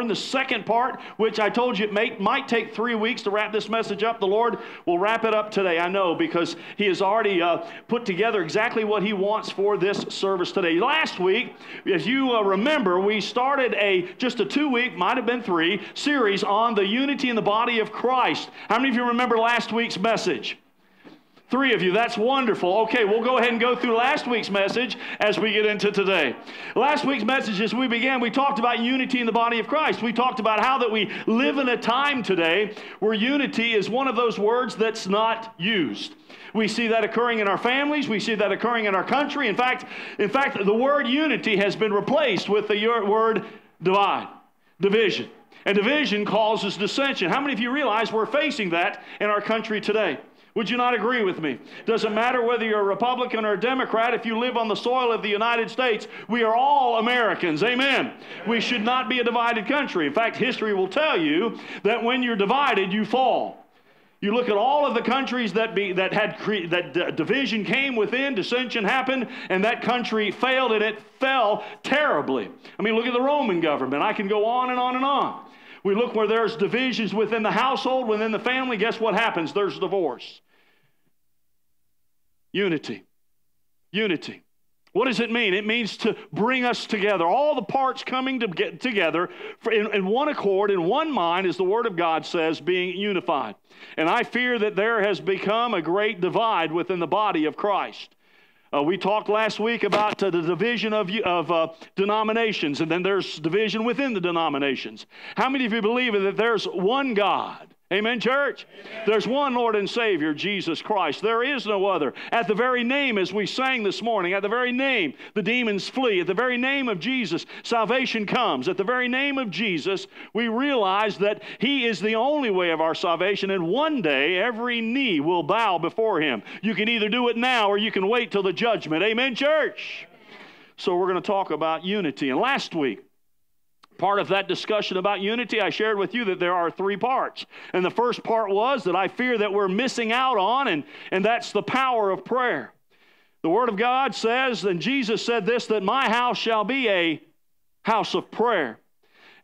In the second part, which I told you it may, might take three weeks to wrap this message up, the Lord will wrap it up today. I know because He has already uh, put together exactly what He wants for this service today. Last week, as you uh, remember, we started a just a two week, might have been three, series on the unity in the body of Christ. How many of you remember last week's message? Three of you, that's wonderful. Okay, we'll go ahead and go through last week's message as we get into today. Last week's message, as we began, we talked about unity in the body of Christ. We talked about how that we live in a time today where unity is one of those words that's not used. We see that occurring in our families. We see that occurring in our country. In fact, in fact, the word unity has been replaced with the word divide, division. And division causes dissension. How many of you realize we're facing that in our country today? Would you not agree with me? Doesn't matter whether you're a Republican or a Democrat, if you live on the soil of the United States, we are all Americans. Amen. We should not be a divided country. In fact, history will tell you that when you're divided, you fall. You look at all of the countries that, be, that had cre- that d- division came within, dissension happened, and that country failed, and it fell terribly. I mean, look at the Roman government. I can go on and on and on. We look where there's divisions within the household, within the family, guess what happens? There's divorce. Unity. Unity. What does it mean? It means to bring us together. All the parts coming to get together in, in, one accord, in one mind, as the Word of God says, being unified. And I fear that there has become a great divide within the body of Christ. Uh, we talked last week about uh, the division of, of uh, denominations, and then there's division within the denominations. How many of you believe that there's one God? Amen, church? Amen. There's one Lord and Savior, Jesus Christ. There is no other. At the very name, as we sang this morning, at the very name, the demons flee. At the very name of Jesus, salvation comes. At the very name of Jesus, we realize that He is the only way of our salvation, and one day every knee will bow before Him. You can either do it now or you can wait till the judgment. Amen, church? So we're going to talk about unity. And last week, part of that discussion about unity, I shared with you that there are three parts. And the first part was that I fear that we're missing out on, and, and that's the power of prayer. The Word of God says, and Jesus said this, that my house shall be a house of prayer.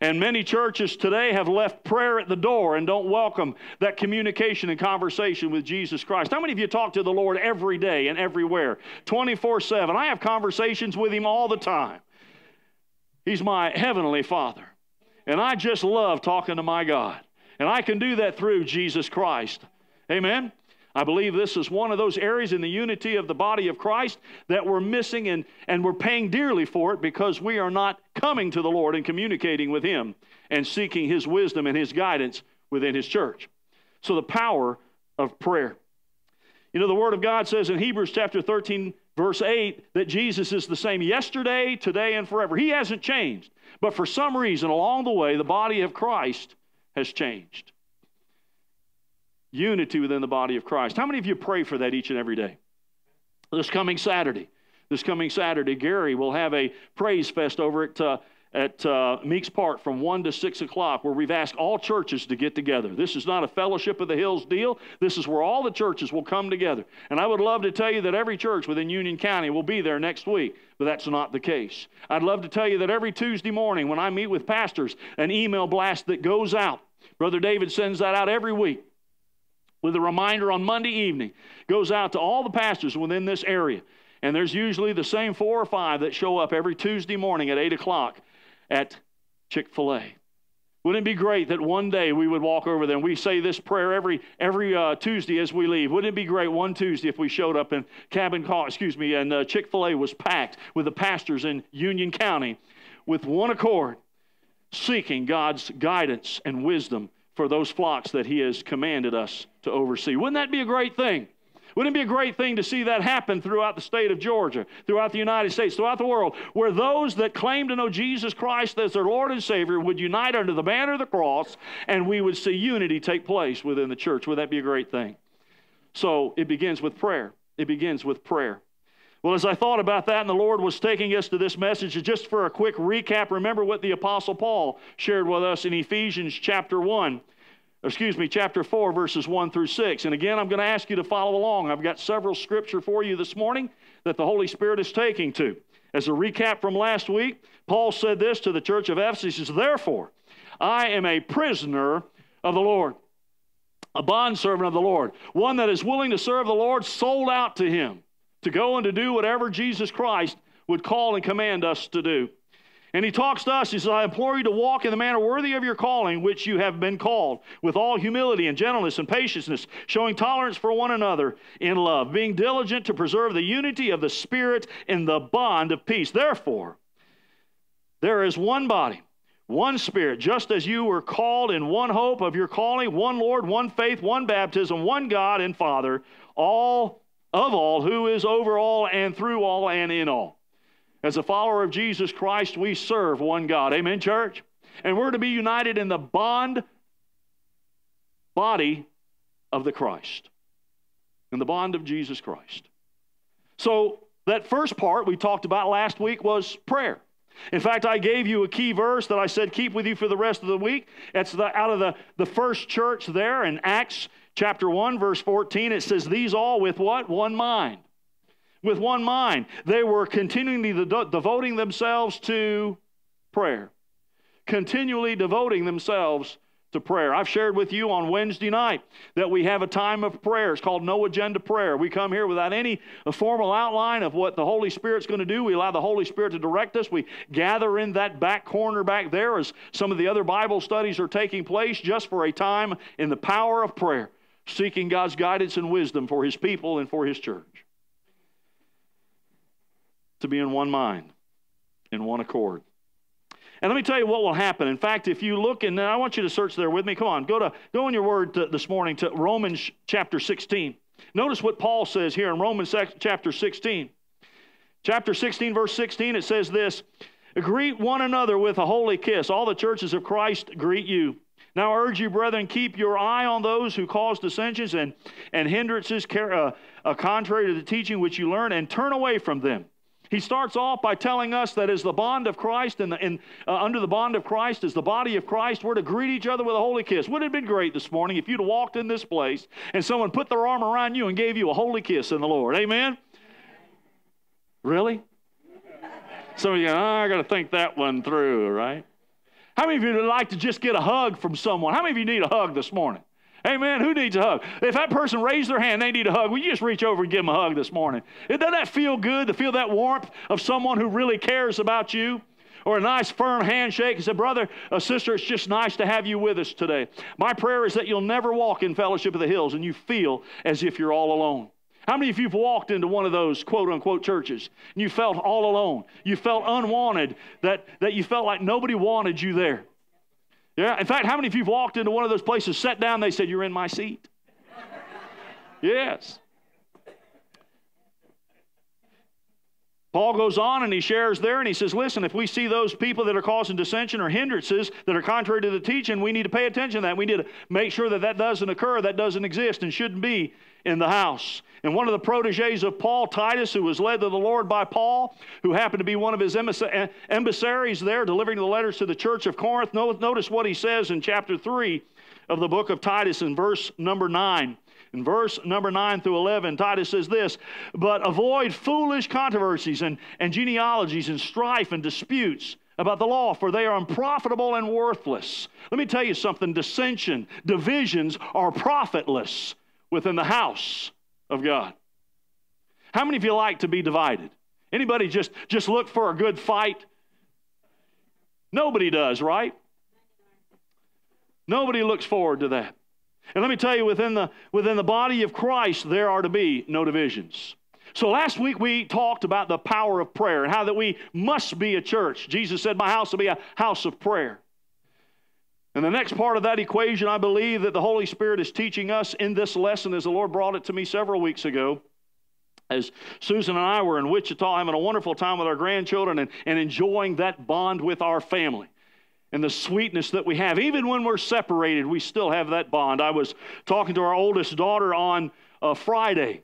And many churches today have left prayer at the door and don't welcome that communication and conversation with Jesus Christ. How many of you talk to the Lord every day and everywhere, 24 7? I have conversations with Him all the time. He's my heavenly Father. And I just love talking to my God. And I can do that through Jesus Christ. Amen. I believe this is one of those areas in the unity of the body of Christ that we're missing and, and we're paying dearly for it because we are not coming to the Lord and communicating with Him and seeking His wisdom and His guidance within His church. So, the power of prayer. You know, the Word of God says in Hebrews chapter 13, verse 8, that Jesus is the same yesterday, today, and forever. He hasn't changed. But for some reason, along the way, the body of Christ has changed. Unity within the body of Christ. How many of you pray for that each and every day? This coming Saturday, this coming Saturday, Gary will have a praise fest over at uh, at uh, Meeks Park from 1 to 6 o'clock, where we've asked all churches to get together. This is not a Fellowship of the Hills deal. This is where all the churches will come together. And I would love to tell you that every church within Union County will be there next week, but that's not the case. I'd love to tell you that every Tuesday morning when I meet with pastors, an email blast that goes out. Brother David sends that out every week with a reminder on Monday evening. Goes out to all the pastors within this area. And there's usually the same four or five that show up every Tuesday morning at 8 o'clock at Chick fil A. Wouldn't it be great that one day we would walk over there and we say this prayer every every uh, Tuesday as we leave? Wouldn't it be great one Tuesday if we showed up in cabin call, excuse me, and uh, Chick Fil A was packed with the pastors in Union County, with one accord, seeking God's guidance and wisdom for those flocks that He has commanded us to oversee. Wouldn't that be a great thing? Wouldn't it be a great thing to see that happen throughout the state of Georgia, throughout the United States, throughout the world, where those that claim to know Jesus Christ as their Lord and Savior would unite under the banner of the cross and we would see unity take place within the church? Would that be a great thing? So it begins with prayer. It begins with prayer. Well, as I thought about that, and the Lord was taking us to this message, just for a quick recap, remember what the Apostle Paul shared with us in Ephesians chapter 1 excuse me, chapter 4, verses 1 through 6. And again, I'm going to ask you to follow along. I've got several scripture for you this morning that the Holy Spirit is taking to. As a recap from last week, Paul said this to the church of Ephesus, Therefore, I am a prisoner of the Lord, a bondservant of the Lord, one that is willing to serve the Lord, sold out to him to go and to do whatever Jesus Christ would call and command us to do. And he talks to us. He says, I implore you to walk in the manner worthy of your calling, which you have been called, with all humility and gentleness and patience, showing tolerance for one another in love, being diligent to preserve the unity of the Spirit in the bond of peace. Therefore, there is one body, one Spirit, just as you were called in one hope of your calling, one Lord, one faith, one baptism, one God and Father, all of all, who is over all and through all and in all. As a follower of Jesus Christ, we serve one God. Amen, church? And we're to be united in the bond body of the Christ, in the bond of Jesus Christ. So, that first part we talked about last week was prayer. In fact, I gave you a key verse that I said keep with you for the rest of the week. It's the, out of the, the first church there in Acts chapter 1, verse 14. It says, These all with what? One mind with one mind. They were continually devoting themselves to prayer, continually devoting themselves to prayer. I've shared with you on Wednesday night that we have a time of prayer. It's called No Agenda Prayer. We come here without any uh, formal outline of what the Holy Spirit's going to do. We allow the Holy Spirit to direct us. We gather in that back corner back there as some of the other Bible studies are taking place just for a time in the power of prayer, seeking God's guidance and wisdom for His people and for His church to be in one mind, in one accord. And let me tell you what will happen. In fact, if you look, and I want you to search there with me. Come on, go to go in your word to, this morning to Romans chapter 16. Notice what Paul says here in Romans chapter 16. Chapter 16, verse 16, it says this Greet one another with a holy kiss. All the churches of Christ greet you. Now I urge you, brethren, keep your eye on those who cause dissensions and, and hindrances uh, uh, contrary to the teaching which you learn, and turn away from them. He starts off by telling us that as the bond of Christ and, uh, under the bond of Christ, as the body of Christ, we're to greet each other with a holy kiss. Wouldn't it have been great this morning if you'd walked in this place and someone put their arm around you and gave you a holy kiss in the Lord? Amen? Really? Some of you, oh, I got to think that one through, right? How many of you would like to just get a hug from someone? How many of you need a hug this morning? Amen. Who needs a hug? If that person raised their hand, they need a hug. Will you just reach over and give them a hug this morning? Doesn't that feel good to feel that warmth of someone who really cares about you? Or a nice firm handshake and say, Brother, a sister, it's just nice to have you with us today. My prayer is that you'll never walk in Fellowship of the Hills and you feel as if you're all alone. How many of you have walked into one of those quote unquote churches and you felt all alone? You felt unwanted, that, that you felt like nobody wanted you there. Yeah. In fact, how many of you have walked into one of those places, sat down, they said, You're in my seat? yes. Paul goes on and he shares there and he says, Listen, if we see those people that are causing dissension or hindrances that are contrary to the teaching, we need to pay attention to that. We need to make sure that that doesn't occur, that doesn't exist, and shouldn't be in the house. And one of the proteges of Paul, Titus, who was led to the Lord by Paul, who happened to be one of his emissaries there delivering the letters to the church of Corinth, notice what he says in chapter 3 of the book of Titus in verse number 9. In verse number 9 through 11, Titus says this But avoid foolish controversies and, and genealogies and strife and disputes about the law, for they are unprofitable and worthless. Let me tell you something dissension, divisions are profitless within the house of God. How many of you like to be divided? Anybody just, just look for a good fight? Nobody does, right? Nobody looks forward to that. And let me tell you, within the, within the body of Christ, there are to be no divisions. So last week we talked about the power of prayer and how that we must be a church. Jesus said, My house will be a house of prayer. And the next part of that equation, I believe that the Holy Spirit is teaching us in this lesson, as the Lord brought it to me several weeks ago. As Susan and I were in Wichita having a wonderful time with our grandchildren and, and enjoying that bond with our family and the sweetness that we have. Even when we're separated, we still have that bond. I was talking to our oldest daughter on uh, Friday,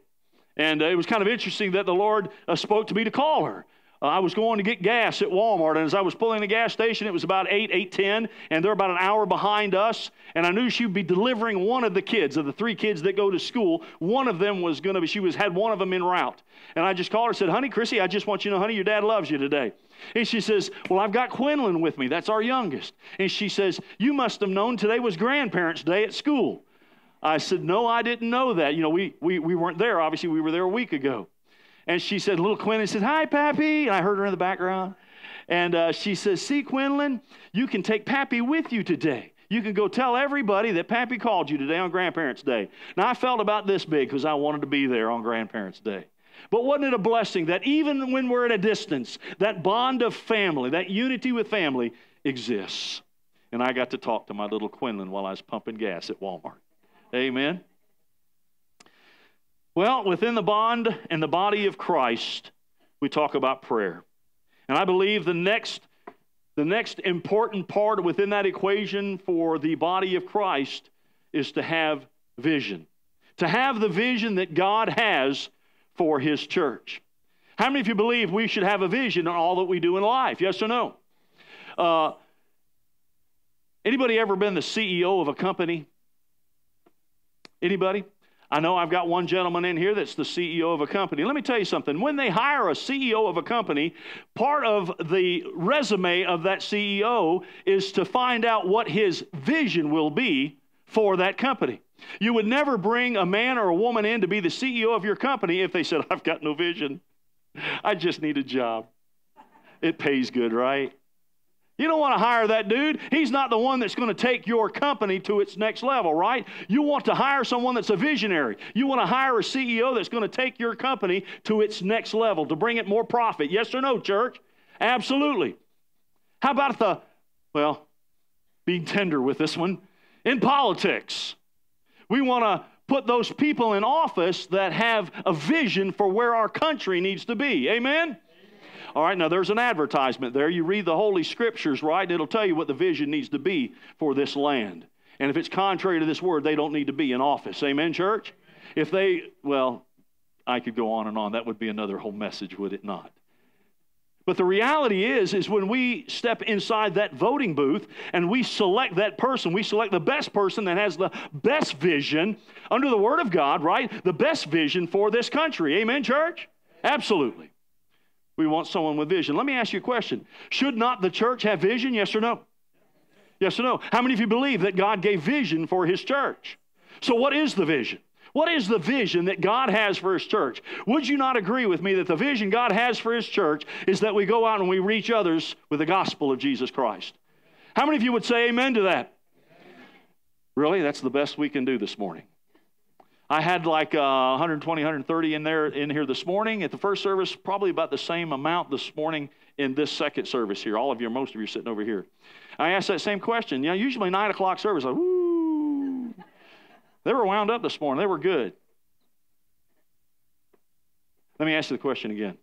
and uh, it was kind of interesting that the Lord uh, spoke to me to call her uh, I was going to get gas at Walmart, and as I was pulling the gas station, it was about 8, 8.10, and they're about an hour behind us, and I knew she would be delivering one of the kids, of the three kids that go to school. One of them was going to be, she was had one of them en route. And I just called her and said, honey, Chrissy, I just want you to know, honey, your dad loves you today. And she says, well, I've got Quinlan with me. That's our youngest. And she says, you must have known today was grandparents' day at school. I said, no, I didn't know that. You know, we, we, we weren't there. Obviously, we were there a week ago. And she said, little Quinlan said, hi, Pappy. And I heard her in the background. And uh, she says, see, Quinlan, you can take Pappy with you today. You can go tell everybody that Pappy called you today on Grandparents' Day. Now, I felt about this big because I wanted to be there on Grandparents' Day. But wasn't it a blessing that even when we're at a distance, that bond of family, that unity with family exists? And I got to talk to my little Quinlan while I was pumping gas at Walmart. Amen. Well, within the bond and the body of Christ, we talk about prayer. And I believe the next, the next important part within that equation for the body of Christ is to have vision. To have the vision that God has for His church. How many of you believe we should have a vision on all that we do in life? Yes or no? Uh, anybody ever been the CEO of a company? Anybody? I know I've got one gentleman in here that's the CEO of a company. Let me tell you something. When they hire a CEO of a company, part of the resume of that CEO is to find out what his vision will be for that company. You would never bring a man or a woman in to be the CEO of your company if they said, I've got no vision. I just need a job. It pays good, right? You don't want to hire that dude. He's not the one that's going to take your company to its next level, right? You want to hire someone that's a visionary. You want to hire a CEO that's going to take your company to its next level, to bring it more profit. Yes or no, church? Absolutely. How about the, well, being tender with this one, in politics? We want to put those people in office that have a vision for where our country needs to be. Amen? All right, now there's an advertisement there. You read the Holy Scriptures, right? It'll tell you what the vision needs to be for this land. And if it's contrary to this word, they don't need to be in office. Amen, church? If they, well, I could go on and on. That would be another whole message, would it not? But the reality is, is when we step inside that voting booth and we select that person, we select the best person that has the best vision under the Word of God, right? The best vision for this country. Amen, church? Absolutely. We want someone with vision. Let me ask you a question Should not the church have vision? Yes or no? Yes or no? How many of you believe that God gave vision for his church? So, what is the vision? What is the vision that God has for His church? Would you not agree with me that the vision God has for His church is that we go out and we reach others with the gospel of Jesus Christ? How many of you would say amen to that? Really? That's the best we can do this morning. I had like uh, 120, 130 in there in here this morning at the first service. Probably about the same amount this morning in this second service here. All of you, most of you, are sitting over here. I asked that same question. You know, usually nine o'clock service. Like, woo. They were wound up this morning. They were good. Let me ask you the question again.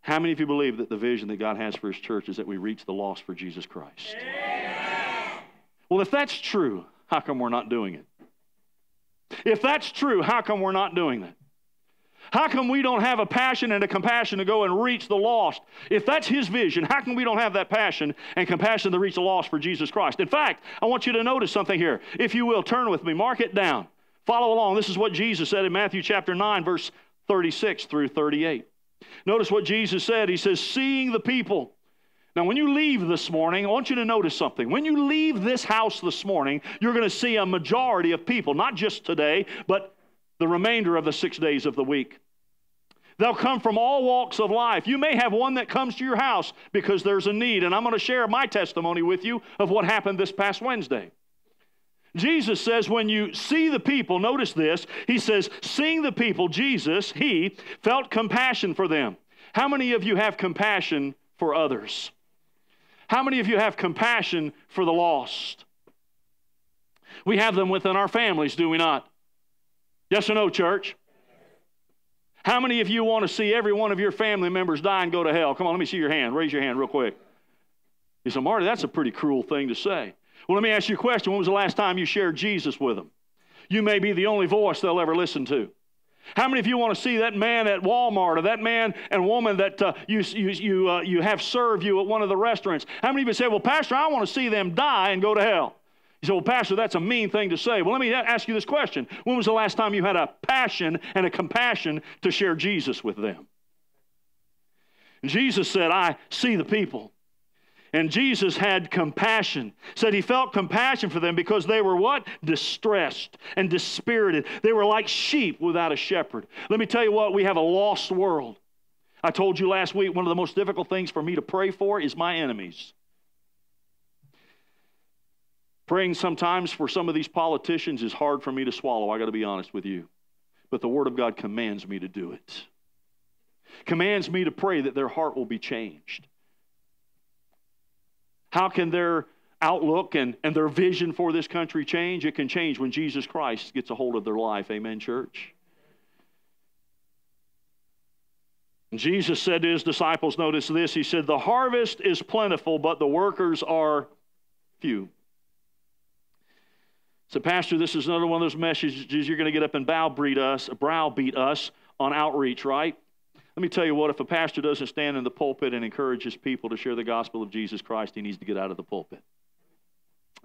How many of you believe that the vision that God has for His church is that we reach the lost for Jesus Christ? Yeah. Well, if that's true, how come we're not doing it? If that's true, how come we're not doing that? How come we don't have a passion and a compassion to go and reach the lost? If that's his vision, how come we don't have that passion and compassion to reach the lost for Jesus Christ? In fact, I want you to notice something here. If you will, turn with me, mark it down. Follow along. This is what Jesus said in Matthew chapter 9, verse 36 through 38. Notice what Jesus said. He says, Seeing the people now, when you leave this morning, I want you to notice something. When you leave this house this morning, you're going to see a majority of people, not just today, but the remainder of the six days of the week. They'll come from all walks of life. You may have one that comes to your house because there's a need, and I'm going to share my testimony with you of what happened this past Wednesday. Jesus says, when you see the people, notice this, he says, seeing the people, Jesus, he felt compassion for them. How many of you have compassion for others? How many of you have compassion for the lost? We have them within our families, do we not? Yes or no, church? How many of you want to see every one of your family members die and go to hell? Come on, let me see your hand. Raise your hand real quick. You say, Marty, that's a pretty cruel thing to say. Well, let me ask you a question. When was the last time you shared Jesus with them? You may be the only voice they'll ever listen to. How many of you want to see that man at Walmart or that man and woman that uh, you, you, you, uh, you have serve you at one of the restaurants? How many of you say, Well, Pastor, I want to see them die and go to hell? You say, Well, Pastor, that's a mean thing to say. Well, let me ask you this question When was the last time you had a passion and a compassion to share Jesus with them? Jesus said, I see the people. And Jesus had compassion. Said he felt compassion for them because they were what? Distressed and dispirited. They were like sheep without a shepherd. Let me tell you what, we have a lost world. I told you last week one of the most difficult things for me to pray for is my enemies. Praying sometimes for some of these politicians is hard for me to swallow, I got to be honest with you. But the Word of God commands me to do it. Commands me to pray that their heart will be changed. How can their outlook and, and their vision for this country change? It can change when Jesus Christ gets a hold of their life. Amen, church? And Jesus said to his disciples, notice this, he said, The harvest is plentiful, but the workers are few. So, Pastor, this is another one of those messages you're going to get up and browbeat us, browbeat us on outreach, right? Let me tell you what, if a pastor doesn't stand in the pulpit and encourages people to share the gospel of Jesus Christ, he needs to get out of the pulpit.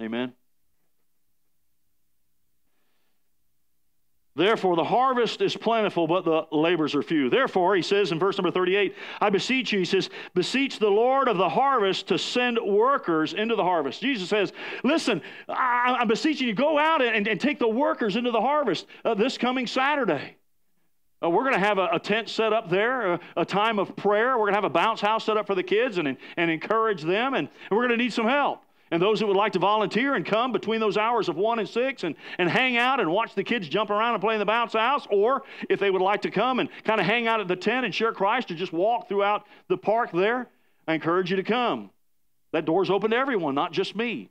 Amen? Therefore, the harvest is plentiful, but the labors are few. Therefore, he says in verse number 38, I beseech you, he says, beseech the Lord of the harvest to send workers into the harvest. Jesus says, listen, I, am beseeching you, go out and, and, take the workers into the harvest uh, this coming Saturday. Uh, we're going to have a, a, tent set up there, a, a, time of prayer. We're going to have a bounce house set up for the kids and, and encourage them. And, we're going to need some help. And those that would like to volunteer and come between those hours of 1 and 6 and, and hang out and watch the kids jump around and play in the bounce house, or if they would like to come and kind of hang out at the tent and share Christ or just walk throughout the park there, I encourage you to come. That door's open to everyone, not just me.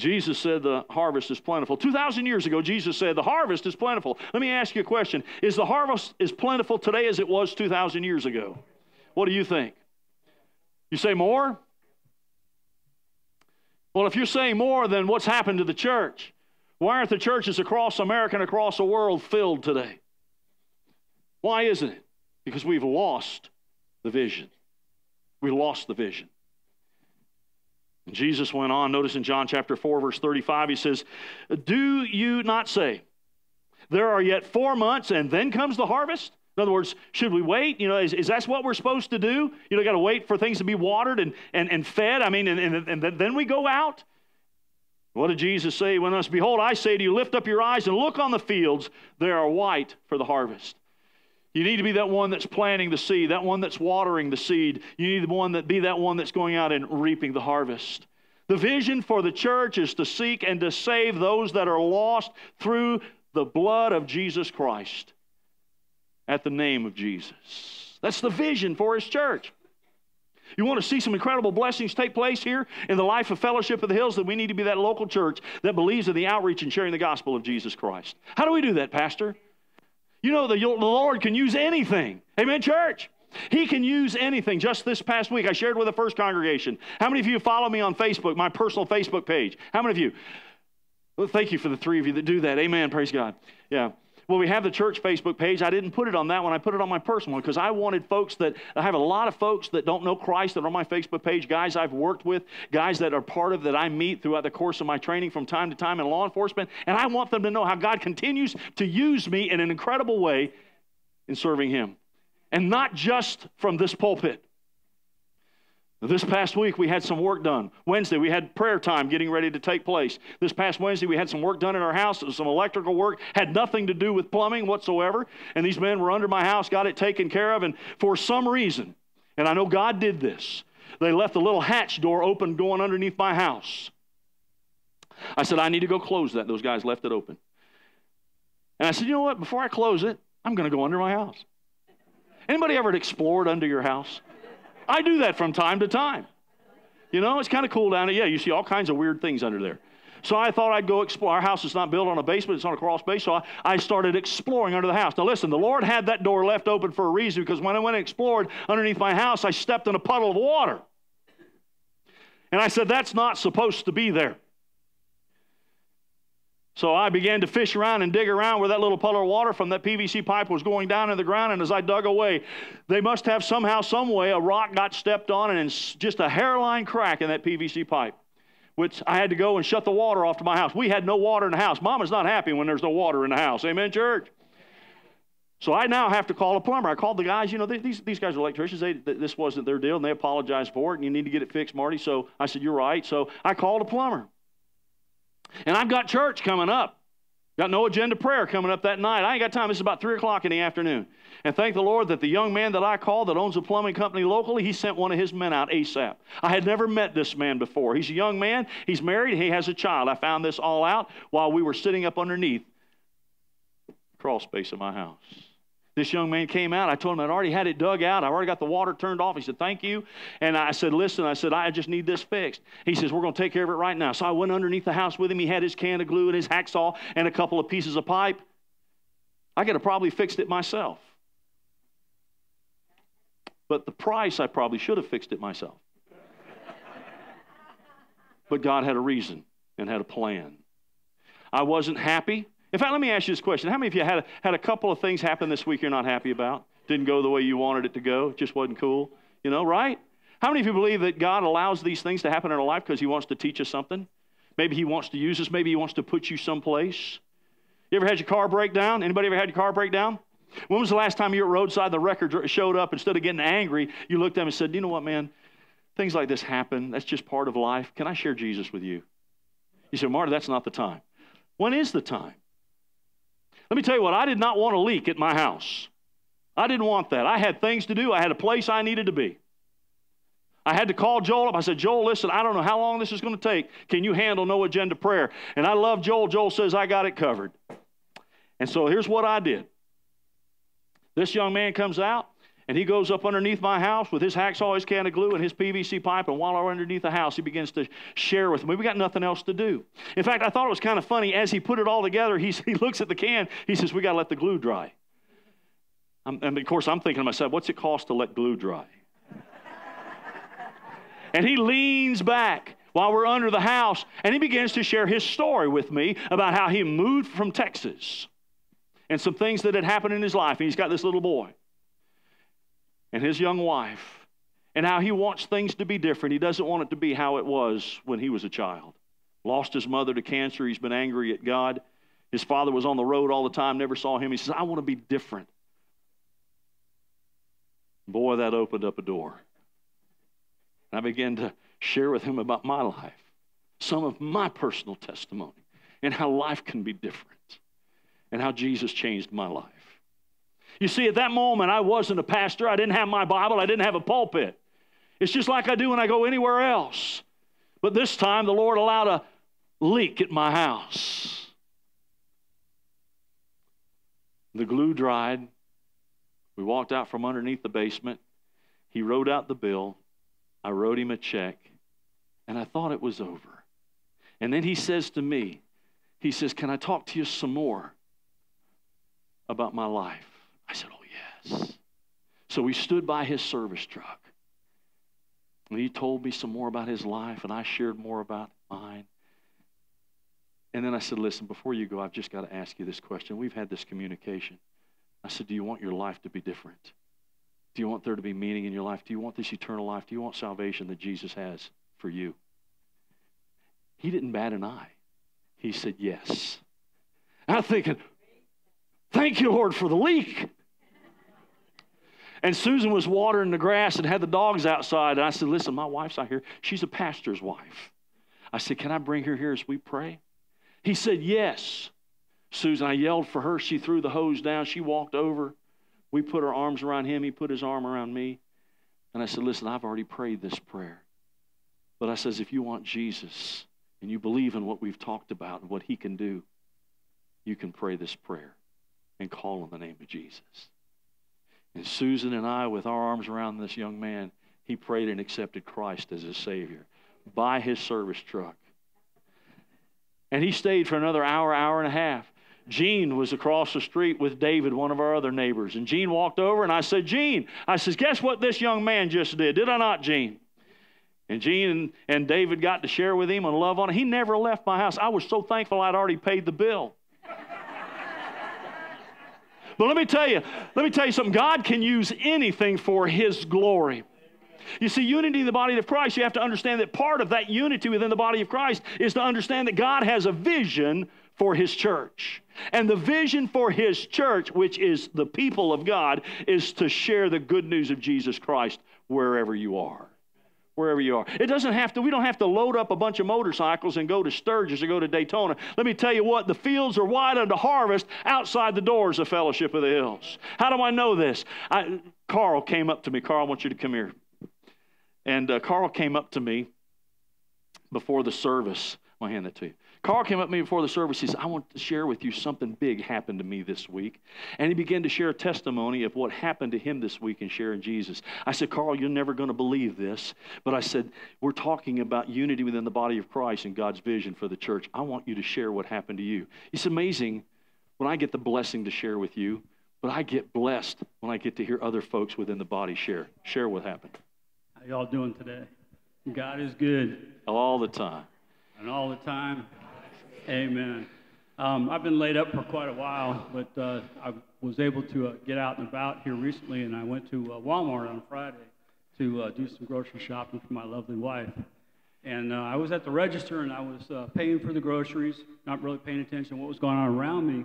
Jesus said the harvest is plentiful. 2,000 years ago, Jesus said the harvest is plentiful. Let me ask you a question. Is the harvest as plentiful today as it was 2,000 years ago? What do you think? You say more? Well, if you're saying more, then what's happened to the church? Why aren't the churches across America and across the world filled today? Why isn't it? Because we've lost the vision. We lost the vision. Jesus went on, notice in John chapter 4, verse 35, he says, Do you not say, There are yet four months and then comes the harvest? In other words, should we wait? You know, is, is that what we're supposed to do? You know, got to wait for things to be watered and, and, and fed. I mean, and, and, and then we go out. What did Jesus say when us? Behold, I say to you, lift up your eyes and look on the fields. They are white for the harvest. You need to be that one that's planting the seed, that one that's watering the seed. You need the one that be that one that's going out and reaping the harvest. The vision for the church is to seek and to save those that are lost through the blood of Jesus Christ at the name of Jesus. That's the vision for his church. You want to see some incredible blessings take place here in the life of Fellowship of the Hills, that we need to be that local church that believes in the outreach and sharing the gospel of Jesus Christ. How do we do that, Pastor? You know, the, the Lord can use anything. Amen, church? He can use anything. Just this past week, I shared with the first congregation. How many of you follow me on Facebook, my personal Facebook page? How many of you? Well, thank you for the three of you that do that. Amen. Praise God. Yeah. Well, we have the church Facebook page. I didn't put it on that one. I put it on my personal one because I wanted folks that I have a lot of folks that don't know Christ that are on my Facebook page, guys I've worked with, guys that are part of that I meet throughout the course of my training from time to time in law enforcement. And I want them to know how God continues to use me in an incredible way in serving Him. And not just from this pulpit. This past week, we had some work done. Wednesday, we had prayer time getting ready to take place. This past Wednesday, we had some work done in our house. Some electrical work, had nothing to do with plumbing whatsoever. And these men were under my house, got it taken care of. And for some reason, and I know God did this, they left a little hatch door open going underneath my house. I said, I need to go close that. Those guys left it open. And I said, you know what? Before I close it, I'm going to go under my house. Anybody ever explored under your house? I do that from time to time. You know, it's kind of cool down there. Yeah, you see all kinds of weird things under there. So I thought I'd go explore. Our house is not built on a basement, it's on a crawl space. So I, I started exploring under the house. Now, listen, the Lord had that door left open for a reason because when I went and explored underneath my house, I stepped in a puddle of water. And I said, That's not supposed to be there. So I began to fish around and dig around where that little puddle of water from that PVC pipe was going down in the ground. And as I dug away, they must have somehow, some way, a rock got stepped on and just a hairline crack in that PVC pipe, which I had to go and shut the water off to my house. We had no water in the house. Mama's not happy when there's no water in the house. Amen, church? So I now have to call a plumber. I called the guys, you know, these, these guys are electricians. They, this wasn't their deal, and they apologized for it, and you need to get it fixed, Marty. So I said, You're right. So I called a plumber. And I've got church coming up. Got no agenda prayer coming up that night. I ain't got time. This is about 3 o'clock in the afternoon. And thank the Lord that the young man that I called that owns a plumbing company locally, he sent one of his men out ASAP. I had never met this man before. He's a young man. He's married. He has a child. I found this all out while we were sitting up underneath the crawl space of my house. This young man came out. I told him I'd already had it dug out. I already got the water turned off. He said, Thank you. And I said, Listen, I said, I just need this fixed. He says, We're going to take care of it right now. So I went underneath the house with him. He had his can of glue and his hacksaw and a couple of pieces of pipe. I could have probably fixed it myself. But the price, I probably should have fixed it myself. but God had a reason and had a plan. I wasn't happy. In fact, let me ask you this question. How many of you had a, had a couple of things happen this week you're not happy about? Didn't go the way you wanted it to go, just wasn't cool, you know, right? How many of you believe that God allows these things to happen in our life because He wants to teach us something? Maybe He wants to use us, maybe He wants to put you someplace. You ever had your car break down? Anybody ever had your car break down? When was the last time you were roadside and the record showed up? Instead of getting angry, you looked at him and said, You know what, man? Things like this happen. That's just part of life. Can I share Jesus with you? You said, Marty, that's not the time. When is the time? Let me tell you what, I did not want a leak at my house. I didn't want that. I had things to do, I had a place I needed to be. I had to call Joel up. I said, Joel, listen, I don't know how long this is going to take. Can you handle no agenda prayer? And I love Joel. Joel says, I got it covered. And so here's what I did. This young man comes out. And he goes up underneath my house with his hacksaw, his can of glue, and his PVC pipe. And while we're underneath the house, he begins to share with me. We got nothing else to do. In fact, I thought it was kind of funny. As he put it all together, he, he looks at the can. He says, We got to let the glue dry. I'm, and of course, I'm thinking to myself, What's it cost to let glue dry? and he leans back while we're under the house and he begins to share his story with me about how he moved from Texas and some things that had happened in his life. And he's got this little boy and his young wife and how he wants things to be different. He doesn't want it to be how it was when he was a child. Lost his mother to cancer. He's been angry at God. His father was on the road all the time, never saw him. He says, I want to be different. Boy, that opened up a door. And I began to share with him about my life, some of my personal testimony, and how life can be different, and how Jesus changed my life. You see, at that moment, I wasn't a pastor. I didn't have my Bible. I didn't have a pulpit. It's just like I do when I go anywhere else. But this time, the Lord allowed a leak at my house. The glue dried. We walked out from underneath the basement. He wrote out the bill. I wrote him a check. And I thought it was over. And then he says to me, he says, Can I talk to you some more about my life? I said, Oh, yes. So we stood by his service truck. And he told me some more about his life, and I shared more about mine. And then I said, Listen, before you go, I've just got to ask you this question. We've had this communication. I said, Do you want your life to be different? Do you want there to be meaning in your life? Do you want this eternal life? Do you want salvation that Jesus has for you? He didn't bat an eye. He said, Yes. I'm thinking, Thank you, Lord, for the leak. And Susan was watering the grass and had the dogs outside. And I said, Listen, my wife's out here. She's a pastor's wife. I said, Can I bring her here as we pray? He said, Yes. Susan, I yelled for her. She threw the hose down. She walked over. We put our arms around him. He put his arm around me. And I said, Listen, I've already prayed this prayer. But I says, if you want Jesus and you believe in what we've talked about and what he can do, you can pray this prayer and call on the name of Jesus. And Susan and I, with our arms around this young man, he prayed and accepted Christ as his Savior by his service truck. And he stayed for another hour, hour and a half. Gene was across the street with David, one of our other neighbors. And Gene walked over and I said, Gene, I says, guess what this young man just did? Did I not, Gene? And Gene and, and David got to share with him and love on him. He never left my house. I was so thankful I'd already paid the bill. But let me tell you, let me tell you something. God can use anything for his glory. You see, unity in the body of Christ, you have to understand that part of that unity within the body of Christ is to understand that God has a vision for his church. And the vision for his church, which is the people of God, is to share the good news of Jesus Christ wherever you are. Wherever you are. It doesn't have to, we don't have to load up a bunch of motorcycles and go to Sturgis or go to Daytona. Let me tell you what, the fields are wide unto harvest outside the doors of Fellowship of the Hills. How do I know this? I, Carl came up to me. Carl, I want you to come here. And uh, Carl came up to me before the service. I'll hand that to you. Carl came up to me before the service. He said, I want to share with you something big happened to me this week. And he began to share a testimony of what happened to him this week in sharing Jesus. I said, Carl, you're never going to believe this. But I said, We're talking about unity within the body of Christ and God's vision for the church. I want you to share what happened to you. It's amazing when I get the blessing to share with you, but I get blessed when I get to hear other folks within the body share. Share what happened. How y'all doing today? God is good. All the time. And all the time. Amen. Um, I've been laid up for quite a while, but uh, I was able to uh, get out and about here recently, and I went to uh, Walmart on Friday to uh, do some grocery shopping for my lovely wife. And uh, I was at the register, and I was uh, paying for the groceries, not really paying attention to what was going on around me.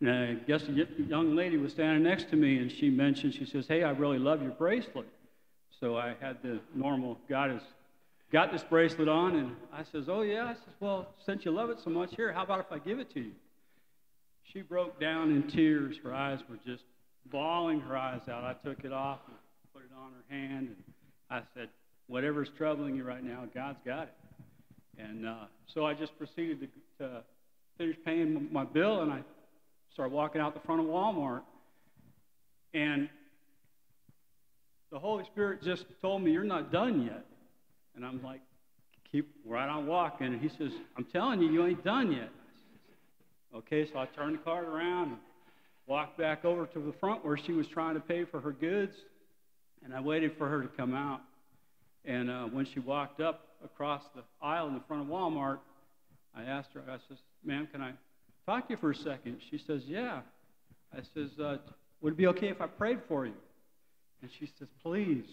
And I guess a young lady was standing next to me, and she mentioned, she says, "Hey, I really love your bracelet." So I had the normal, God has got this bracelet on, and I says, Oh, yeah. I says, Well, since you love it so much, here, how about if I give it to you? She broke down in tears. Her eyes were just bawling her eyes out. I took it off and put it on her hand, and I said, Whatever's troubling you right now, God's got it. And uh, so I just proceeded to, to finish paying my bill, and I started walking out the front of Walmart. And the Holy Spirit just told me, You're not done yet. And I'm like, keep right on walking. And he says, I'm telling you, you ain't done yet. okay, so I turned the cart around and walked back over to the front where she was trying to pay for her goods. And I waited for her to come out. And uh, when she walked up across the aisle in the front of Walmart, I asked her, I says, ma'am, can I talk to you for a second? She says, yeah. I says, uh, would it be okay if I prayed for you? And she says, please.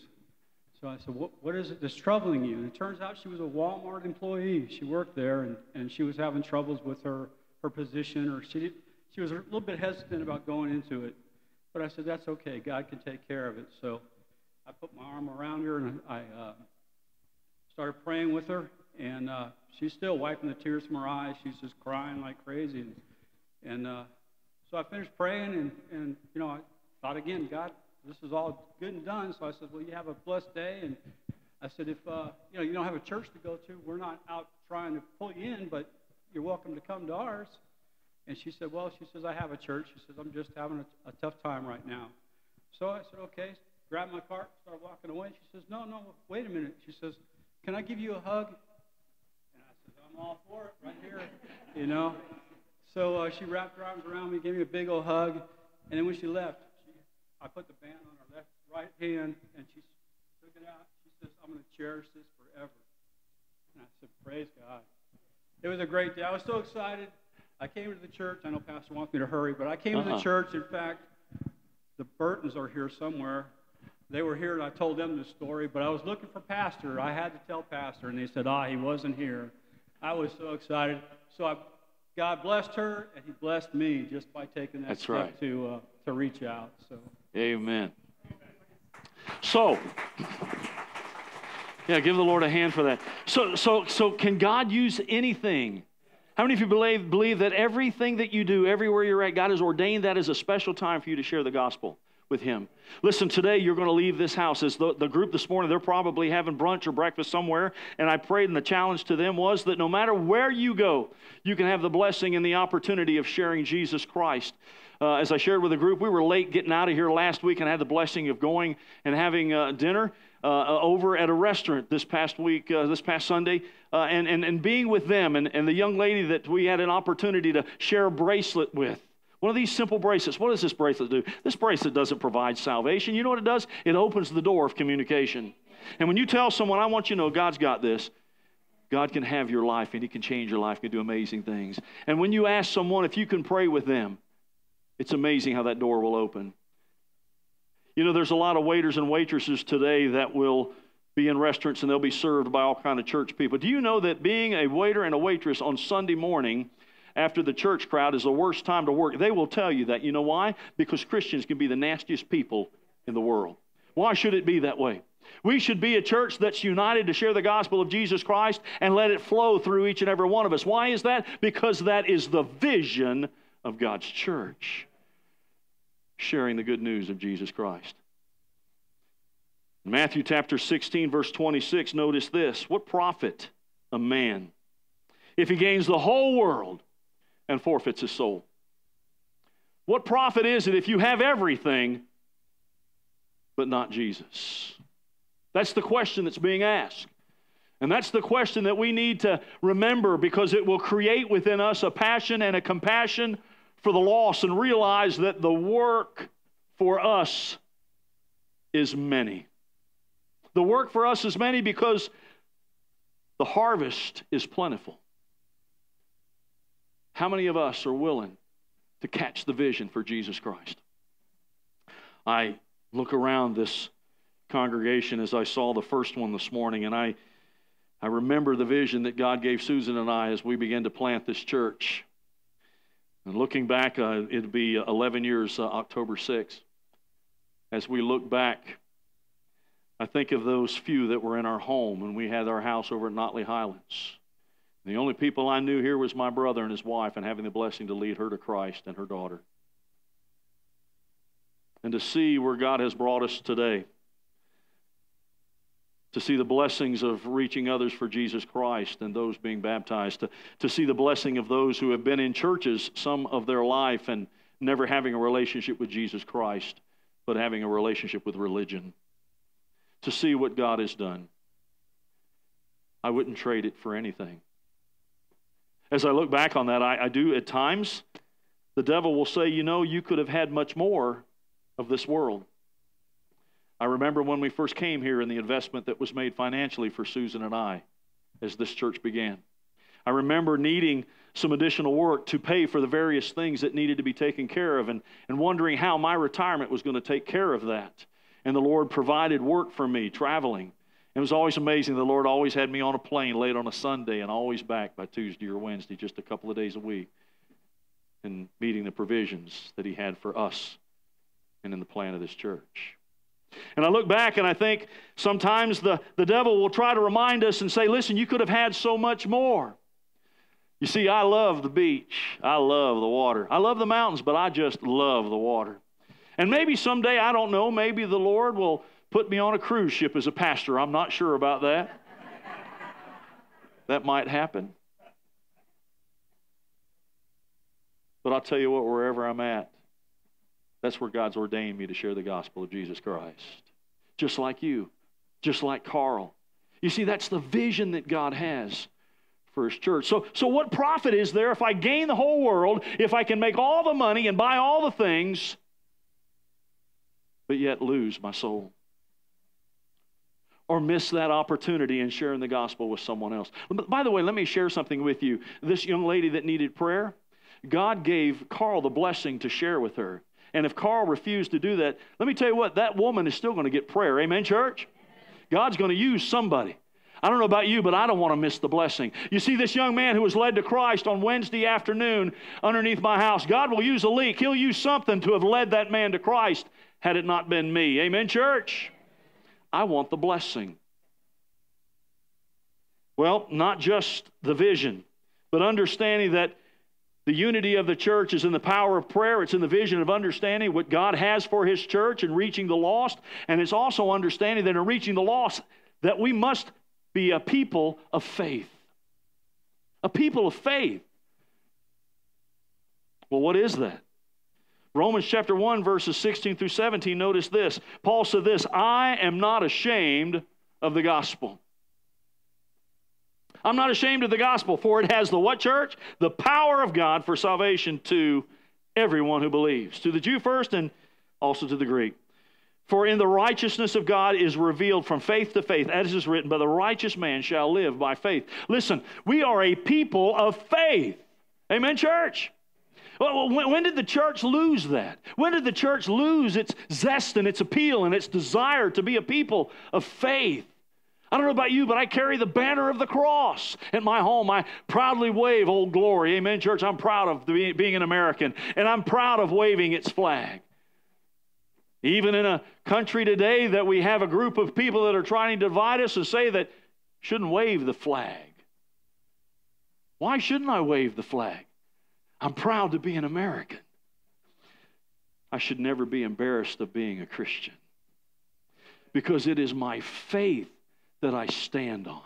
So I said, what, what is it that's troubling you? And it turns out she was a Walmart employee. She worked there, and, and she was having troubles with her, her position, or she, did, she was a little bit hesitant about going into it. But I said, that's okay. God can take care of it. So I put my arm around her, and I uh, started praying with her. And uh, she's still wiping the tears from her eyes. She's just crying like crazy. And, and uh, so I finished praying, and, and, you know, I thought again, God, this is all good and done. So I said, well, you have a blessed day. And I said, if uh, you know you don't have a church to go to, we're not out trying to pull you in, but you're welcome to come to ours. And she said, well, she says, I have a church. She says, I'm just having a, a tough time right now. So I said, okay. Grabbed my cart, started walking away. She says, no, no, wait a minute. She says, can I give you a hug? And I said, I'm all for it right here, you know. So uh, she wrapped her arms around me, gave me a big old hug, and then when she left, I put the band on her left right hand, and she took it out. She says, I'm going to cherish this forever. And I said, Praise God. It was a great day. I was so excited. I came to the church. I know Pastor wants me to hurry, but I came uh-huh. to the uh-huh. church. In fact, the Burtons are here somewhere. They were here, and I told them the story, but I was looking for Pastor. I had to tell Pastor, and they said, ah, he wasn't here. I was so excited. So I, God blessed her, and he blessed me just by taking that That's step right. to, uh, to reach out. So. Amen. So, yeah, give the Lord a hand for that. So, so, so can God use anything? How many of you believe, believe that everything that you do, everywhere you're at, God has ordained that as a special time for you to share the gospel with Him? Listen, today you're going to leave this house. As the, the group this morning, they're probably having brunch or breakfast somewhere, and I prayed, and the challenge to them was that no matter where you go, you can have the blessing and the opportunity of sharing Jesus Christ uh, as I shared with the group, we were late getting out of here last week and I had the blessing of going and having uh, dinner uh, over at a restaurant this past week, uh, this past Sunday, uh, and, and, and being with them and, and the young lady that we had an opportunity to share a bracelet with. One of these simple bracelets. What does this bracelet do? This bracelet doesn't provide salvation. You know what it does? It opens the door of communication. And when you tell someone, I want you to know God's got this, God can have your life and He can change your life, can do amazing things. And when you ask someone if you can pray with them, it's amazing how that door will open. You know, there's a lot of waiters and waitresses today that will be in restaurants and they'll be served by all kind of church people. Do you know that being a waiter and a waitress on Sunday morning after the church crowd is the worst time to work? They will tell you that. You know why? Because Christians can be the nastiest people in the world. Why should it be that way? We should be a church that's united to share the gospel of Jesus Christ and let it flow through each and every one of us. Why is that? Because that is the vision of God's church sharing the good news of Jesus Christ. In Matthew chapter 16, verse 26, notice this What profit a man if he gains the whole world and forfeits his soul? What profit is it if you have everything but not Jesus? That's the question that's being asked. And that's the question that we need to remember because it will create within us a passion and a compassion for the lost and realize that the work for us is many. The work for us is many because the harvest is plentiful. How many of us are willing to catch the vision for Jesus Christ? I look around this congregation as I saw the first one this morning, and I, I remember the vision that God gave Susan and I as we began to plant this church. And looking back, uh, it'll be 11 years, uh, October 6th. As we look back, I think of those few that were in our home when we had our house over at Nottely Highlands. The only people I knew here was my brother and his wife, and having the blessing to lead her to Christ and her daughter. And to see where God has brought us today to see the blessings of reaching others for Jesus Christ and those being baptized, to, to see the blessing of those who have been in churches some of their life and never having a relationship with Jesus Christ, but having a relationship with religion, to see what God has done. I wouldn't trade it for anything. As I look back on that, I, I do at times, the devil will say, You know, you could have had much more of this world. I remember when we first came here and the investment that was made financially for Susan and I as this church began. I remember needing some additional work to pay for the various things that needed to be taken care of and, and wondering how my retirement was going to take care of that. And the Lord provided work for me traveling. It was always amazing. The Lord always had me on a plane late on a Sunday and always back by Tuesday or Wednesday, just a couple of days a week, and meeting the provisions that He had for us and in the plan of this church. And I look back and I think sometimes the, the devil will try to remind us and say, listen, you could have had so much more. You see, I love the beach. I love the water. I love the mountains, but I just love the water. And maybe someday, I don't know, maybe the Lord will put me on a cruise ship as a pastor. I'm not sure about that. that might happen. But I'll tell you what, wherever I'm at, that's where God's ordained me to share the gospel of Jesus Christ. Just like you, just like Carl. You see, that's the vision that God has for his church. So, so what profit is there if I gain the whole world, if I can make all the money and buy all the things, but yet lose my soul? Or miss that opportunity in sharing the gospel with someone else. By the way, let me share something with you. This young lady that needed prayer, God gave Carl the blessing to share with her. And if Carl refused to do that, let me tell you what, that woman is still going to get prayer. Amen, church? God's going to use somebody. I don't know about you, but I don't want to miss the blessing. You see, this young man who was led to Christ on Wednesday afternoon underneath my house, God will use a leak. He'll use something to have led that man to Christ had it not been me. Amen, church? I want the blessing. Well, not just the vision, but understanding that the unity of the church is in the power of prayer. It's in the vision of understanding what God has for His church and reaching the lost. And it's also understanding that in reaching the lost, that we must be a people of faith. A people of faith. Well, what is that? Romans chapter 1, verses 16 through 17, notice this. Paul said this I am not ashamed of the gospel. I'm not ashamed of the gospel, for it has the what, church? The power of God for salvation to everyone who believes, to the Jew first and also to the Greek. For in the righteousness of God is revealed from faith to faith, as is written, but the righteous man shall live by faith. Listen, we are a people of faith. Amen, church? Well, when, when, did the church lose that? When did the church lose its zest and its appeal and its desire to be a people of faith? I don't know about you, but I carry the banner of the cross at my home. I proudly wave Old Glory. Amen, church. I'm proud of being an American, and I'm proud of waving its flag. Even in a country today that we have a group of people that are trying to divide us and say that shouldn't wave the flag. Why shouldn't I wave the flag? I'm proud to be an American. I should never be embarrassed of being a Christian because it is my faith that I stand on.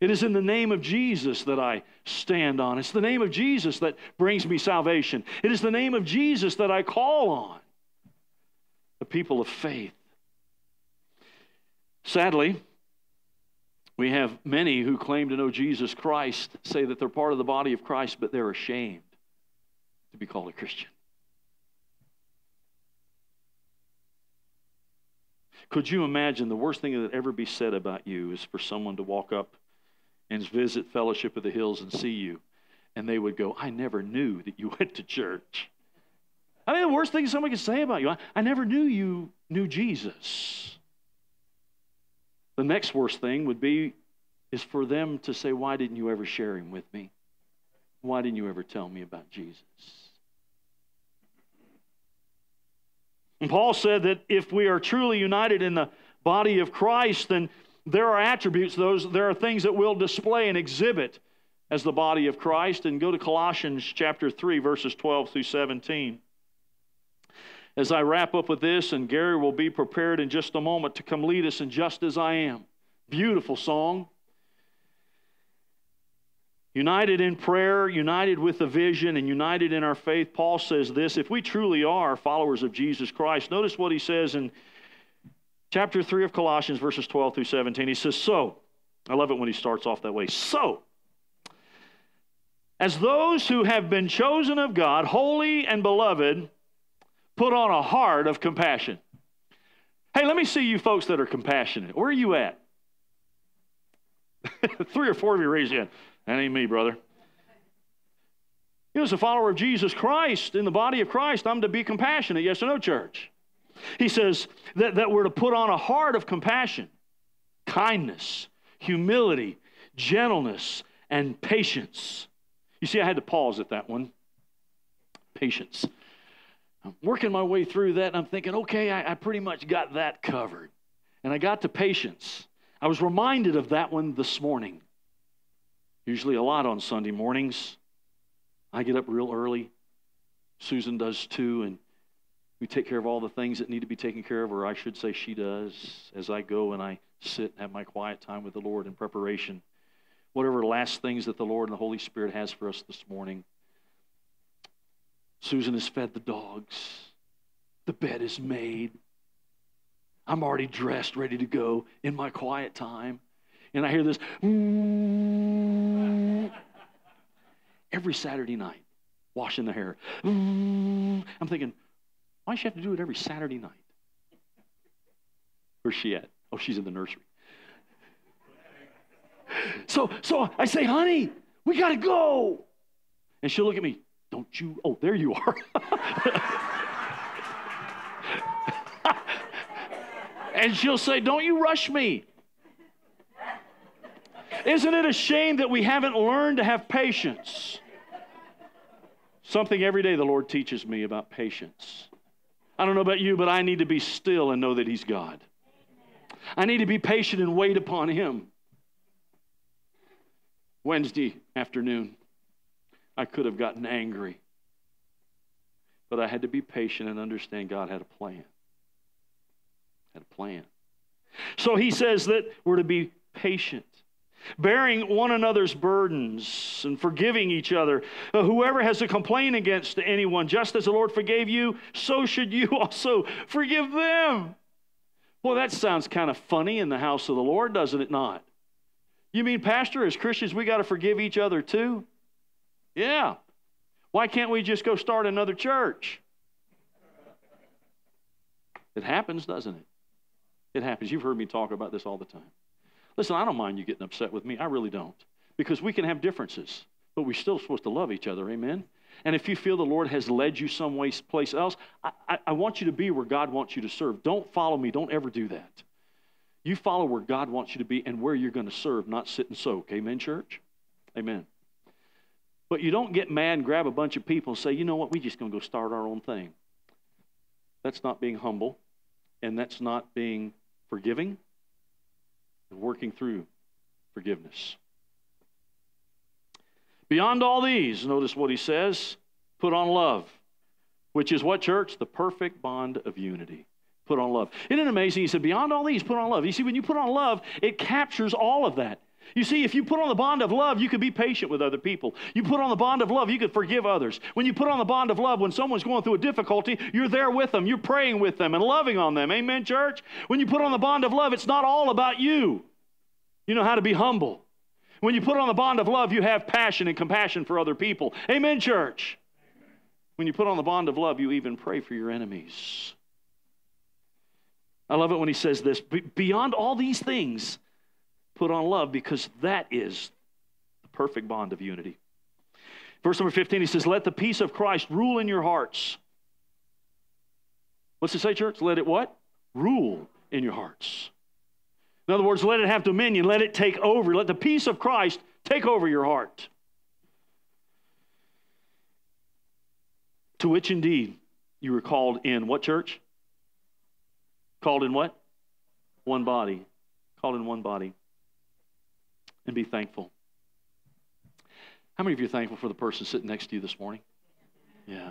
It is in the name of Jesus that I stand on. It's the name of Jesus that brings me salvation. It is the name of Jesus that I call on. The people of faith. Sadly, we have many who claim to know Jesus Christ say that they're part of the body of Christ, but they're ashamed to be called a Christian. Could you imagine the worst thing that ever be said about you is for someone to walk up and visit Fellowship of the Hills and see you, and they would go, I never knew that you went to church. I mean, the worst thing someone could say about you, I, I never knew you knew Jesus. The next worst thing would be is for them to say, Why didn't you ever share him with me? Why didn't you ever tell me about Jesus? And Paul said that if we are truly united in the body of Christ, then there are attributes, those there are things that we'll display and exhibit as the body of Christ. And go to Colossians chapter 3, verses 12 through 17. As I wrap up with this, and Gary will be prepared in just a moment to come lead us in Just As I Am. Beautiful song. United in prayer, united with the vision, and united in our faith, Paul says this if we truly are followers of Jesus Christ, notice what he says in chapter 3 of Colossians, verses 12 through 17. He says, So, I love it when he starts off that way. So, as those who have been chosen of God, holy and beloved, put on a heart of compassion. Hey, let me see you folks that are compassionate. Where are you at? Three or four of you raise your hand. That ain't me, brother. You know, as a follower of Jesus Christ in the body of Christ, I'm to be compassionate, yes or no, church? He says that, that we're to put on a heart of compassion, kindness, humility, gentleness, and patience. You see, I had to pause at that one. Patience. I'm working my way through that, and I'm thinking, okay, I, I pretty much got that covered. And I got to patience. I was reminded of that one this morning usually a lot on Sunday mornings. I get up real early. Susan does too, and we take care of all the things that need to be taken care of, or I should say she does, as I go and I sit and have my quiet time with the Lord in preparation. Whatever last things that the Lord and the Holy Spirit has for us this morning. Susan has fed the dogs. The bed is made. I'm already dressed, ready to go in my quiet time and I hear this mm. every Saturday night, washing the hair. Mm. I'm thinking, why does she have to do it every Saturday night? Where's she at? Oh, she's in the nursery. So, so I say, honey, we got to go. And she'll look at me, don't you? Oh, there you are. and she'll say, don't you rush me. Isn't it a shame that we haven't learned to have patience? Something every day the Lord teaches me about patience. I don't know about you, but I need to be still and know that He's God. I need to be patient and wait upon Him. Wednesday afternoon, I could have gotten angry, but I had to be patient and understand God had a plan. Had a plan. So He says that we're to be patient bearing one another's burdens and forgiving each other. Uh, whoever has a complaint against anyone, just as the Lord forgave you, so should you also forgive them. Well, that sounds kind of funny in the house of the Lord, doesn't it not? You mean, Pastor, as Christians, we got to forgive each other too? Yeah. Why can't we just go start another church? It happens, doesn't it? It happens. You've heard me talk about this all the time. Listen, I don't mind you getting upset with me. I really don't. Because we can have differences, but we're still supposed to love each other. Amen? And if you feel the Lord has led you some place else, I, I, I want you to be where God wants you to serve. Don't follow me. Don't ever do that. You follow where God wants you to be and where you're going to serve, not sit and soak. Amen, church? Amen. But you don't get mad and grab a bunch of people and say, you know what, we're just going to go start our own thing. That's not being humble, and that's not being forgiving working through forgiveness. Beyond all these, notice what he says put on love, which is what, church? The perfect bond of unity. Put on love. Isn't it amazing? He said, Beyond all these, put on love. You see, when you put on love, it captures all of that. You see, if you put on the bond of love, you can be patient with other people. You put on the bond of love, you can forgive others. When you put on the bond of love, when someone's going through a difficulty, you're there with them. You're praying with them and loving on them. Amen, church? When you put on the bond of love, it's not all about you. You know how to be humble. When you put on the bond of love, you have passion and compassion for other people. Amen, church. When you put on the bond of love, you even pray for your enemies. I love it when he says this beyond all these things, put on love because that is the perfect bond of unity. Verse number 15, he says, Let the peace of Christ rule in your hearts. What's it say, church? Let it what? Rule in your hearts. In other words, let it have dominion, let it take over, let the peace of Christ take over your heart. To which indeed you were called in what church? Called in what? One body. Called in one body. And be thankful. How many of you are thankful for the person sitting next to you this morning? Yeah.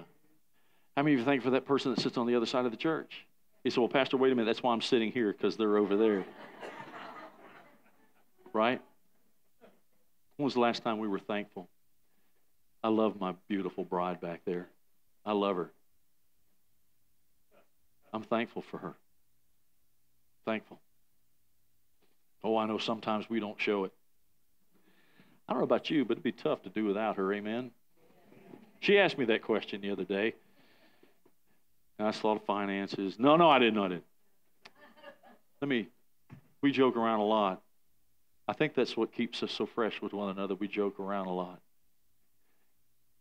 How many of you are thankful for that person that sits on the other side of the church? He said, Well, Pastor, wait a minute. That's why I'm sitting here because they're over there right? When was the last time we were thankful? I love my beautiful bride back there. I love her. I'm thankful for her. Thankful. Oh, I know sometimes we don't show it. I don't know about you, but it'd be tough to do without her. Amen. She asked me that question the other day. And I thought of finances. No, no, I didn't know it. Let me, we joke around a lot. I think that's what keeps us so fresh with one another. We joke around a lot.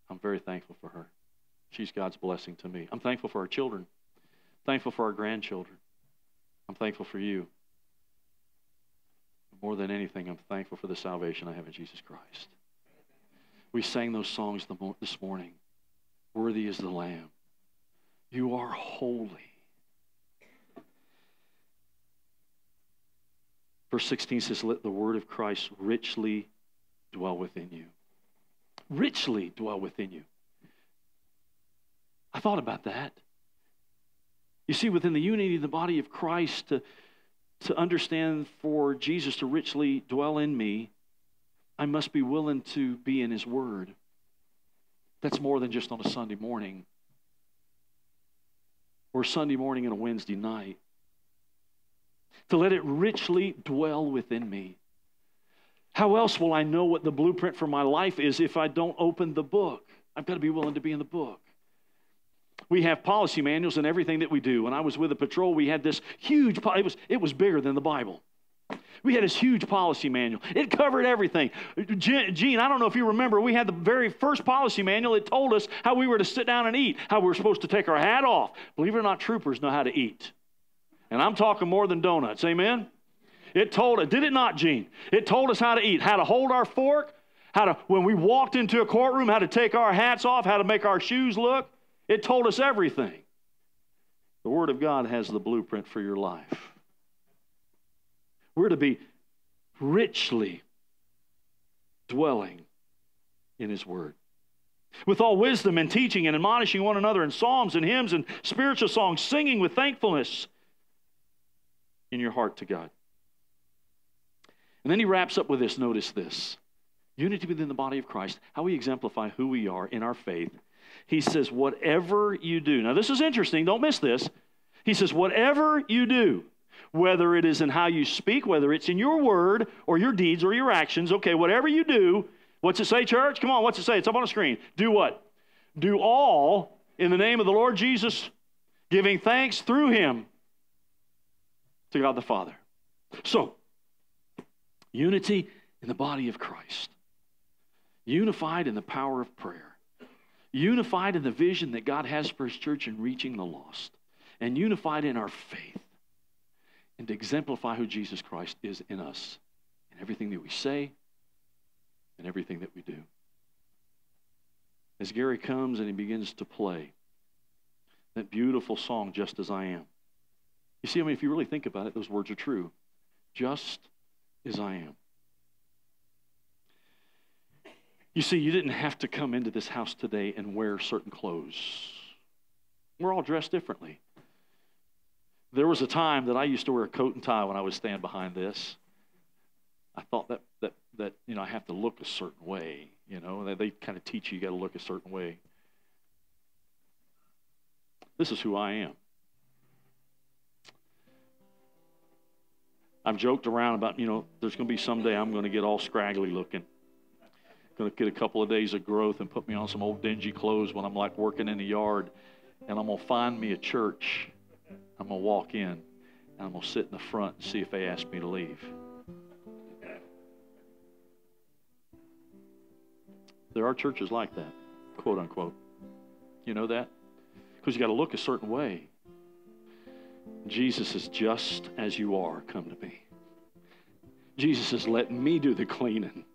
I'm very thankful for her. She's God's blessing to me. I'm thankful for our children, thankful for our grandchildren. I'm thankful for you. More than anything, I'm thankful for the salvation I have in Jesus Christ. We sang those songs this morning. Worthy is the Lamb. You are holy. Verse 16 says, Let the word of Christ richly dwell within you. Richly dwell within you. I thought about that. You see, within the unity of the body of Christ, to, to understand for Jesus to richly dwell in me, I must be willing to be in His Word. That's more than just on a Sunday morning or Sunday morning and a Wednesday night to let it richly dwell within me. How else will I know what the blueprint for my life is if I don't open the book? I've got to be willing to be in the book. We have policy manuals and everything that we do. When I was with the patrol, we had this huge, it was, it was bigger than the Bible. We had this huge policy manual. It covered everything. Gene, I don't know if you remember, we had the very first policy manual. It told us how we were to sit down and eat, how we were supposed to take our hat off. Believe it or not, troopers know how to eat. And I'm talking more than donuts. Amen? It told us, did it not, Gene? It told us how to eat, how to hold our fork, how to, when we walked into a courtroom, how to take our hats off, how to make our shoes look. It told us everything. The Word of God has the blueprint for your life. We're to be richly dwelling in His Word. With all wisdom and teaching and admonishing one another in psalms and hymns and spiritual songs, singing with thankfulness in your heart to God. And then he wraps up with this notice this unity within the body of Christ, how we exemplify who we are in our faith. He says, whatever you do. Now, this is interesting. Don't miss this. He says, whatever you do, whether it is in how you speak, whether it's in your word or your deeds or your actions, okay, whatever you do, what's it say, church? Come on, what's it say? It's up on the screen. Do what? Do all in the name of the Lord Jesus, giving thanks through him to God the Father. So, unity in the body of Christ, unified in the power of prayer, unified in the vision that God has for His church in reaching the lost, and unified in our faith, and to exemplify who Jesus Christ is in us in everything that we say and everything that we do. As Gary comes and he begins to play that beautiful song, Just As I Am. You see, I mean, if you really think about it, those words are true. Just as I am. You see, you didn't have to come into this house today and wear certain clothes. We're all dressed differently. There was a time that I used to wear a coat and tie when I would stand behind this. I thought that that that you know I have to look a certain way. You know, they, they kind of teach you you got to look a certain way. This is who I am. I've joked around about, you know, there's going to be someday I'm going to get all scraggly looking. Going to get a couple of days of growth and put me on some old dingy clothes when I'm like working in the yard. And I'm going to find me a church. I'm going to walk in and I'm going to sit in the front and see if they ask me to leave. There are churches like that, quote unquote. You know that? Because you got to look a certain way. Jesus is just as you are, come to me. Jesus is letting me do the cleaning.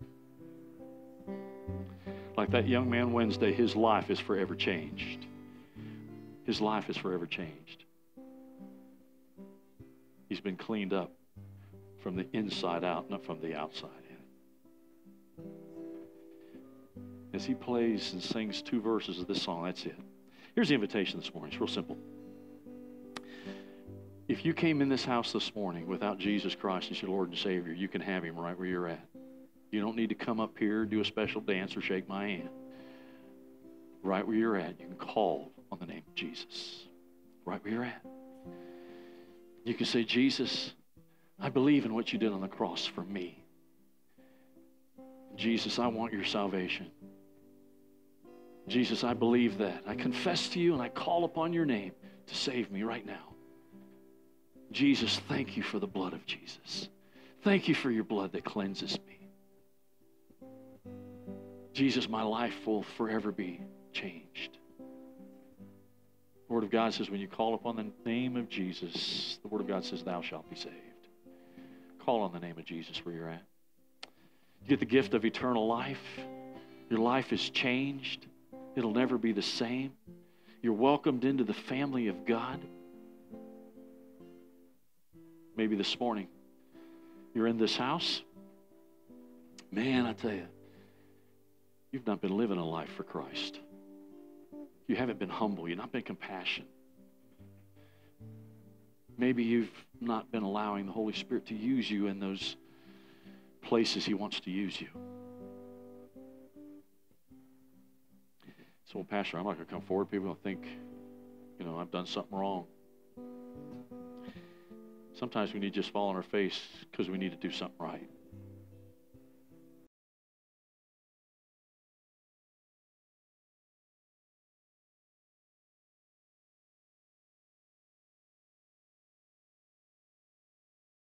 Like that young man Wednesday, his life is forever changed. His life is forever changed. He's been cleaned up from the inside out, not from the outside in. As he plays and sings two verses of this song, that's it. Here's the invitation this morning. It's real simple. If you came in this house this morning without Jesus Christ as your Lord and Savior, you can have Him right where you're at. You don't need to come up here, do a special dance, or shake my hand. Right where you're at, you can call on the name of Jesus. Right where you're at. You can say, Jesus, I believe in what you did on the cross for me. Jesus, I want your salvation. Jesus, I believe that. I confess to you and I call upon your name to save me right now. Jesus, thank you for the blood of Jesus. Thank you for your blood that cleanses me. Jesus, my life will forever be changed. The Word of God says, when you call upon the name of Jesus, the Word of God says, thou shalt be saved. Call on the name of Jesus where you're at. You get the gift of eternal life. Your life is changed. It'll never be the same. You're welcomed into the family of God. Maybe this morning you're in this house. Man, I tell you, you've not been living a life for Christ. You haven't been humble. You've not been compassionate. Maybe you've not been allowing the Holy Spirit to use you in those places He wants to use you. So, well, Pastor, I'm not going to come forward. People will think, you know, I've done something wrong. Sometimes we need to just fall on our face because we need to do something right.